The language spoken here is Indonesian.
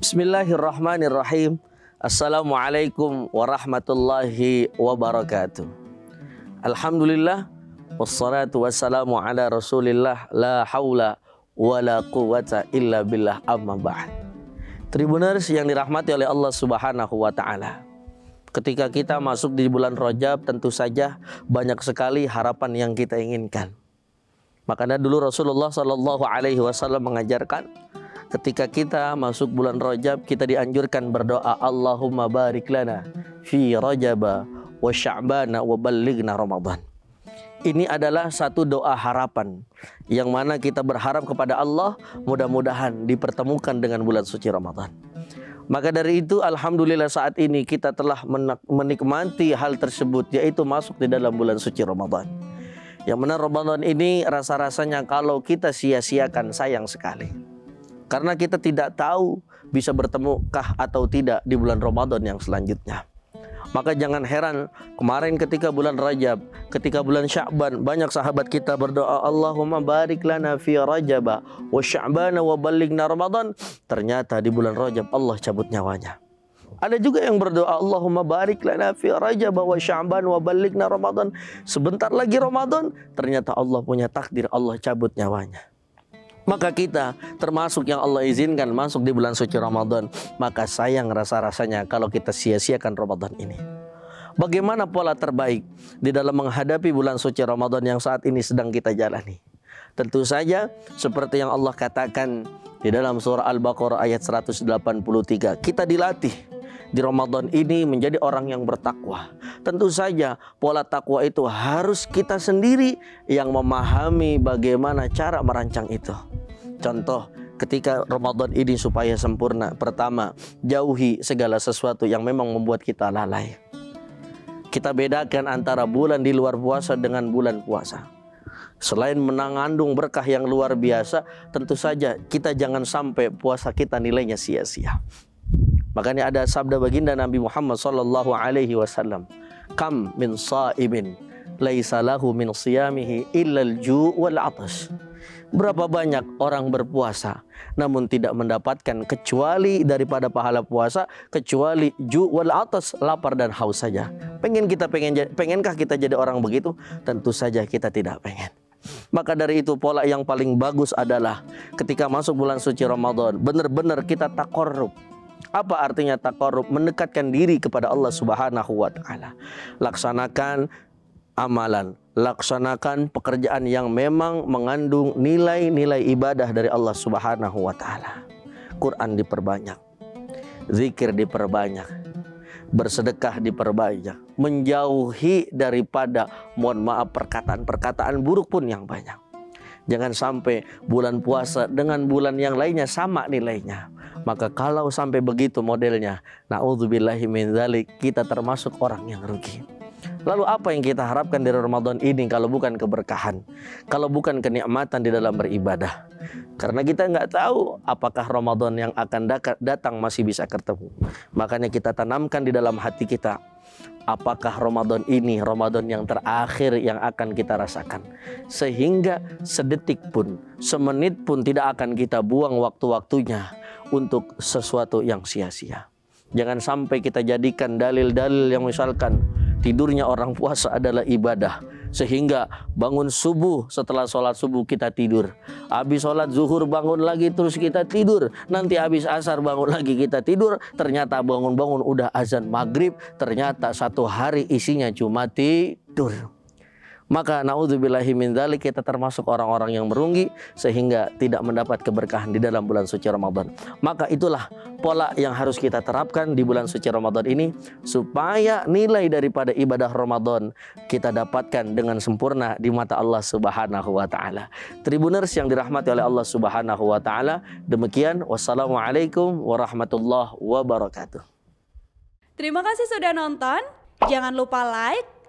Bismillahirrahmanirrahim. Assalamualaikum warahmatullahi wabarakatuh. Alhamdulillah wassalatu wassalamu ala Rasulillah la haula wala quwata illa billah amma ba'd. Tribuners yang dirahmati oleh Allah Subhanahu wa taala. Ketika kita masuk di bulan Rajab tentu saja banyak sekali harapan yang kita inginkan. Makanya dulu Rasulullah Shallallahu alaihi wasallam mengajarkan ketika kita masuk bulan Rajab kita dianjurkan berdoa Allahumma barik lana fi Rajab wa Sya'bana wa ballighna Ramadan. Ini adalah satu doa harapan yang mana kita berharap kepada Allah mudah-mudahan dipertemukan dengan bulan suci Ramadan. Maka dari itu alhamdulillah saat ini kita telah menikmati hal tersebut yaitu masuk di dalam bulan suci Ramadan. Yang mana Ramadan ini rasa-rasanya kalau kita sia-siakan sayang sekali. Karena kita tidak tahu bisa bertemukah atau tidak di bulan Ramadan yang selanjutnya. Maka jangan heran kemarin ketika bulan Rajab, ketika bulan Sya'ban banyak sahabat kita berdoa Allahumma barik lana fi Rajab wa Sya'ban wa ballighna Ramadan. Ternyata di bulan Rajab Allah cabut nyawanya. Ada juga yang berdoa Allahumma barik lana fi Rajab wa Sya'ban wa ballighna Ramadan. Sebentar lagi Ramadan, ternyata Allah punya takdir Allah cabut nyawanya. Maka kita termasuk yang Allah izinkan masuk di bulan suci Ramadan. Maka sayang rasa-rasanya kalau kita sia-siakan Ramadan ini. Bagaimana pola terbaik di dalam menghadapi bulan suci Ramadan yang saat ini sedang kita jalani? Tentu saja seperti yang Allah katakan di dalam surah Al-Baqarah ayat 183. Kita dilatih di Ramadan ini menjadi orang yang bertakwa. Tentu saja pola takwa itu harus kita sendiri yang memahami bagaimana cara merancang itu. Contoh ketika Ramadan ini supaya sempurna. Pertama, jauhi segala sesuatu yang memang membuat kita lalai. Kita bedakan antara bulan di luar puasa dengan bulan puasa. Selain menangandung berkah yang luar biasa, tentu saja kita jangan sampai puasa kita nilainya sia-sia. Makanya ada sabda baginda Nabi Muhammad sallallahu alaihi wasallam, "Kam min sa'imin laisa lahu min siyamihi illa al-ju' wal 'atash." Berapa banyak orang berpuasa namun tidak mendapatkan kecuali daripada pahala puasa kecuali ju wal atas lapar dan haus saja. Pengen kita pengen pengenkah kita jadi orang begitu? Tentu saja kita tidak pengen. Maka dari itu pola yang paling bagus adalah ketika masuk bulan suci Ramadan benar-benar kita tak korup apa artinya takarub? Mendekatkan diri kepada Allah Subhanahu wa taala. Laksanakan amalan, laksanakan pekerjaan yang memang mengandung nilai-nilai ibadah dari Allah Subhanahu wa taala. Quran diperbanyak. Zikir diperbanyak. Bersedekah diperbanyak. Menjauhi daripada mohon maaf perkataan-perkataan buruk pun yang banyak. Jangan sampai bulan puasa dengan bulan yang lainnya sama nilainya. Maka kalau sampai begitu modelnya, naudzubillahi min kita termasuk orang yang rugi. Lalu apa yang kita harapkan dari Ramadan ini kalau bukan keberkahan, kalau bukan kenikmatan di dalam beribadah? Karena kita nggak tahu apakah Ramadan yang akan datang masih bisa ketemu. Makanya kita tanamkan di dalam hati kita, apakah Ramadan ini Ramadan yang terakhir yang akan kita rasakan. Sehingga sedetik pun, semenit pun tidak akan kita buang waktu-waktunya untuk sesuatu yang sia-sia. Jangan sampai kita jadikan dalil-dalil yang misalkan tidurnya orang puasa adalah ibadah. Sehingga bangun subuh setelah sholat subuh kita tidur. Habis sholat zuhur bangun lagi terus kita tidur. Nanti habis asar bangun lagi kita tidur. Ternyata bangun-bangun udah azan maghrib. Ternyata satu hari isinya cuma tidur. Maka naudzubillahi min kita termasuk orang-orang yang merunggi sehingga tidak mendapat keberkahan di dalam bulan suci Ramadan. Maka itulah pola yang harus kita terapkan di bulan suci Ramadan ini supaya nilai daripada ibadah Ramadan kita dapatkan dengan sempurna di mata Allah Subhanahu wa taala. Tribuners yang dirahmati oleh Allah Subhanahu wa taala, demikian wassalamualaikum warahmatullahi wabarakatuh. Terima kasih sudah nonton. Jangan lupa like